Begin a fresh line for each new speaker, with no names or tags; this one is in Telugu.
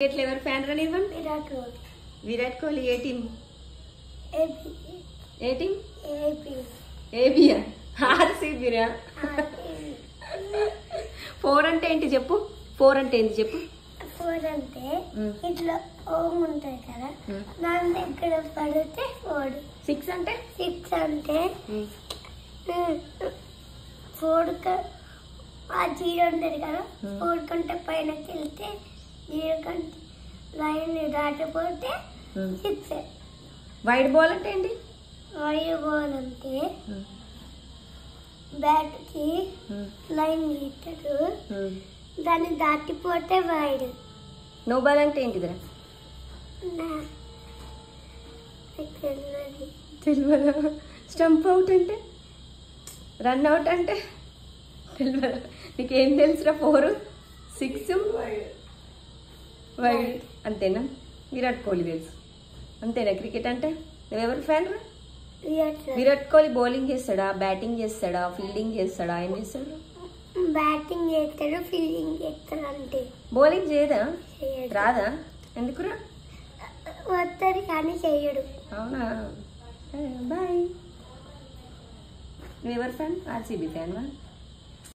క్రికెట్లో ఎవరు ఫ్యాన్ రా నిర్వన్
విరాట్ కోహ్లీ.
విరాట్ కోహ్లీ ఏ టీం ఏ టీం
ఏపీ
ఏబియా ఆర్సీబీరా ఫోర్ అంటే ఏంటి చెప్పు? ఫోర్ అంటే ఏంటి చెప్పు?
ఫోర్ అంటే. ఇట్లా ఓం ఉంటుంది కదా. దాని దగ్గర పడితే ఫోర్
సిక్స్ అంటే?
సిక్స్ అంటే ఫోర్ ఆ జీరో ఉంటుంది కదా. ఫోర్ కంటే పైనకి వెళ్తే జీరో కంటే లైన్ దాటిపోతే సిక్స్
వైట్ బాల్ అంటే ఏంటి?
వైర్ బాల్ అంటే బ్యాట్కి లైన్ గీస్తాడు దాన్ని దాటిపోతే వైడ్.
నో బాల్ అంటే ఏంటిదిరా.
తెలియదా
స్టంప్ అవుట్ అంటే? రన్ అవుట్ అంటే? తెలియదా నీకేం తెలుసురా ఫోర్? సిక్స్? వైడ్ అంతేనా? విరాట్ కోహ్లీ తెలుసు. అంతేనా క్రికెట్ అంటే? నువ్వెవరు ఫ్యాన్ రా
విరాట్ కోహ్లీ.
బౌలింగ్ చేస్తాడా? బ్యాటింగ్ చేస్తాడా? ఫీల్డింగ్ చేస్తాడా? ఏం చేస్తాడు?
బ్యాటింగ్ చేస్తాడు ఫీల్డింగ్ చేస్తాడు అంటే
బౌలింగ్ చేయదా. రాదా? ఎందుకురా?
వస్తుంది కానీ చేయడు.
అవునా? బాయ్. నువ్వెవరు ఫ్యాన్? ఆర్సీబీ ఫ్యాన్ వా